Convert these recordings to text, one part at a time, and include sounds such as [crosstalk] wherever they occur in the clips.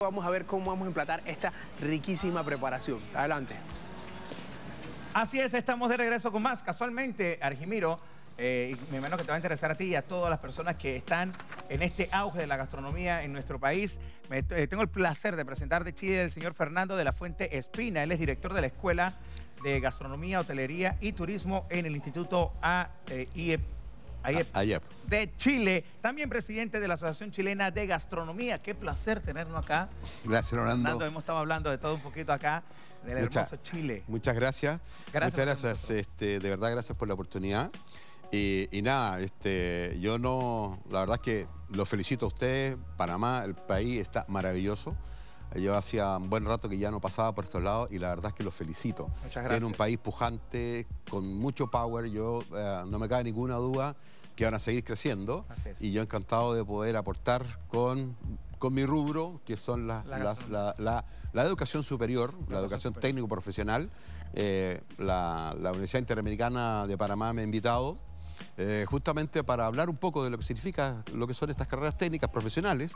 Vamos a ver cómo vamos a emplatar esta riquísima preparación. Adelante. Así es, estamos de regreso con más. Casualmente, Argimiro, eh, me imagino que te va a interesar a ti y a todas las personas que están en este auge de la gastronomía en nuestro país. Eh, tengo el placer de presentar de Chile el señor Fernando de la Fuente Espina. Él es director de la Escuela de Gastronomía, Hotelería y Turismo en el Instituto AIEP Ayer. de Chile. También presidente de la Asociación Chilena de Gastronomía. Qué placer tenernos acá. Gracias, Fernando, Orlando. hemos estado hablando de todo un poquito acá, del Mucha- hermoso Chile. Muchas gracias. Gracias Muchas gracias. Este, de verdad, gracias por la oportunidad. Y, y nada, este, yo no, la verdad es que los felicito a ustedes. Panamá, el país está maravilloso. Yo hacía un buen rato que ya no pasaba por estos lados y la verdad es que los felicito. Muchas gracias. Tienen un país pujante, con mucho power. Yo eh, no me cabe ninguna duda que van a seguir creciendo. Y yo encantado de poder aportar con, con mi rubro, que son las- La las- la, la- la educación superior, la, educación técnico-profesional. Eh, la, la Universidad Interamericana de Panamá me ha invitado eh, justamente para hablar un poco de lo que significa lo que son estas carreras técnicas profesionales,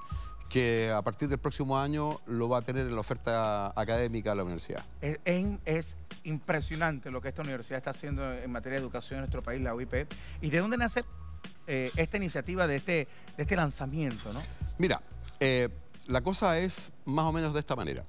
que a partir del próximo año lo va a tener en la oferta académica de la universidad. Es, es- es impresionante lo que esta universidad está haciendo en materia de educación en nuestro país, la UIP. ¿Y de dónde nace eh, esta iniciativa de este, de este lanzamiento? ¿no? Mira, eh, la cosa es más o menos de esta manera.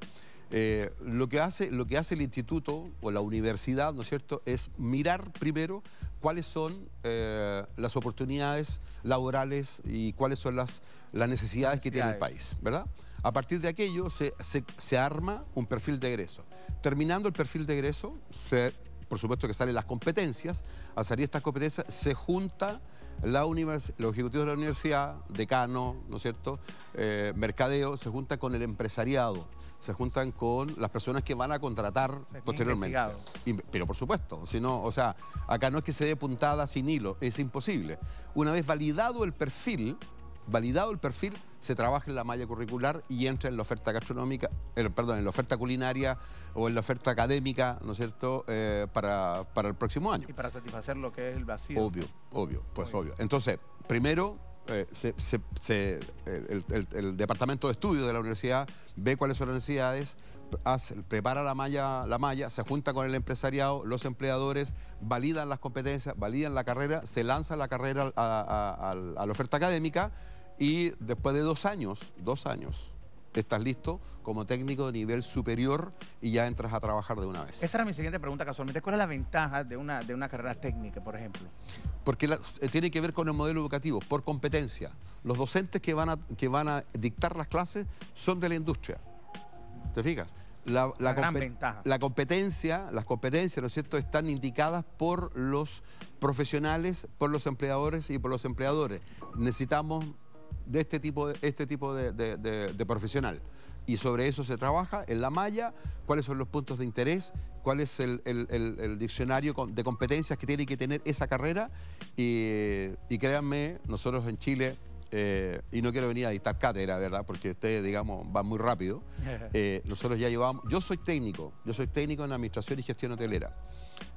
Eh, lo, que hace, lo que hace el instituto o la universidad, ¿no es cierto?, es mirar primero cuáles son eh, las oportunidades laborales y cuáles son las, las necesidades que tiene el país, ¿verdad? A partir de aquello se, se- se arma un perfil de egreso. Terminando el perfil de egreso, se- por supuesto que salen las competencias, al salir estas competencias se junta la univers- los ejecutivos de la universidad, decano, ¿no es cierto? Eh, mercadeo, se junta con el empresariado, se juntan con las personas que van a contratar posteriormente. Y- Pero por supuesto, si no, o sea, acá no es que se dé puntada sin hilo, es imposible. Una vez validado el perfil, validado el perfil, se trabaja en la malla curricular y entra en la oferta gastronómica, eh, perdón, en la oferta culinaria o en la oferta académica, ¿no es cierto?, Eh, para, para el próximo año. Y para satisfacer lo que es el vacío. Obvio, obvio, pues obvio. Entonces, primero, eh, se- se- se- el, el- el departamento de estudio de la universidad ve cuáles son las necesidades, hace- prepara la malla, la malla, se junta con el empresariado, los empleadores, validan las competencias, validan la carrera, se lanza la carrera a, a- a- a la oferta académica y después de dos años, dos años, estás listo como técnico de nivel superior y ya entras a trabajar de una vez. Esa era mi siguiente pregunta casualmente. ¿Cuál es la ventaja de una, de una carrera técnica, por ejemplo? Porque la- eh, tiene que ver con el modelo educativo, por competencia. Los docentes que van a, que van a dictar las clases son de la industria. ¿Te fijas? La, La gran ventaja. la competencia, las competencias, ¿no es cierto?, están indicadas por los profesionales, por los empleadores y por los empleadores. Necesitamos de este tipo de, este tipo de, de- de- profesional. Y sobre eso se trabaja en la malla, cuáles son los puntos de interés, cuál es el, el- el- el diccionario de competencias que tiene que tener esa carrera. Y, y créanme, nosotros en Chile, eh, y no quiero venir a dictar cátedra, ¿verdad? Porque ustedes, digamos, van muy rápido. [laughs] Eh, nosotros ya llevamos, yo soy técnico, yo soy técnico en administración y gestión hotelera.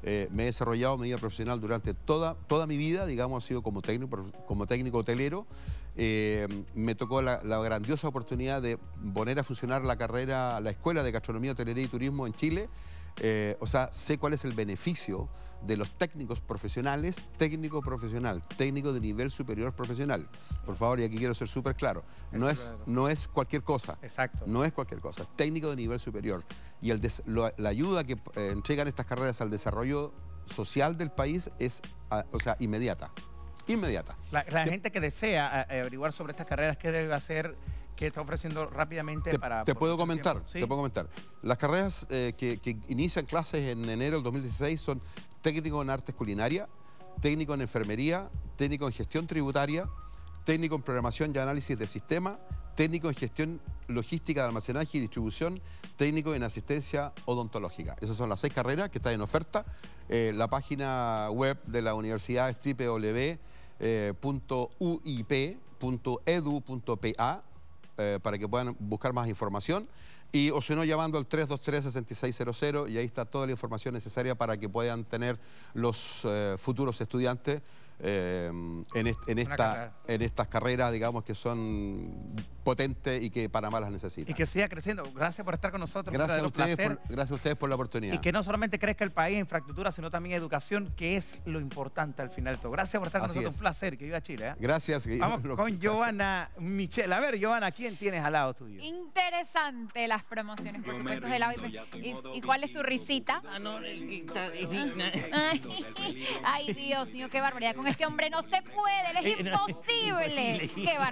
Eh, me he desarrollado mi vida profesional durante toda, toda mi vida, digamos, he sido como técnico, como técnico hotelero. Eh, me tocó la, la grandiosa oportunidad de poner a funcionar la carrera, la Escuela de Gastronomía, Hotelería y Turismo en Chile. Eh, o sea, sé cuál es el beneficio de los técnicos profesionales, técnico profesional, técnico de nivel superior profesional. Por favor, y aquí quiero ser súper claro, no Es claro. no es cualquier cosa. Exacto. No es cualquier cosa, técnico de nivel superior. Y el des- lo- la ayuda que eh, entregan estas carreras al desarrollo social del país es, ah, o sea, inmediata. Inmediata. La, la gente que desea eh, averiguar sobre estas carreras, ¿qué debe hacer? ¿Qué está ofreciendo rápidamente Te, para... te puedo comentar? Sí. te puedo comentar. Las carreras eh, que, que inician clases en enero del 2016 son técnico en artes culinaria, técnico en enfermería, técnico en gestión tributaria, técnico en programación y análisis de sistema, técnico en gestión logística de almacenaje y distribución, técnico en asistencia odontológica. Esas son las seis carreras que están en oferta. Eh, la página web de la universidad es www.uip.edu.pa eh, para que puedan buscar más información. Y o si no, llamando al 323-6600 y ahí está toda la información necesaria para que puedan tener los eh, futuros estudiantes eh, en, est- en Una esta, en estas carreras, digamos, que son potente y que Panamá las necesita. Y que siga creciendo. Gracias por estar con nosotros. Gracias a, ustedes placer. por, gracias a ustedes por la oportunidad. Y que no solamente crezca el país en infraestructura, sino también en educación, que es lo importante al final de todo. Gracias por estar con Así nosotros. es. Un placer. Que viva Chile. ¿eh? Gracias. Vamos Lo- con Giovanna Michelle. A ver, Giovanna, ¿quién tienes al lado tuyo? Interesante las promociones, por supuesto, del audio. ¿Y, y cuál es tu risita? Ah, no, [laughs] Ay, Dios mío, qué barbaridad. Con este hombre no se puede, es [laughs] imposible. Qué barbaridad.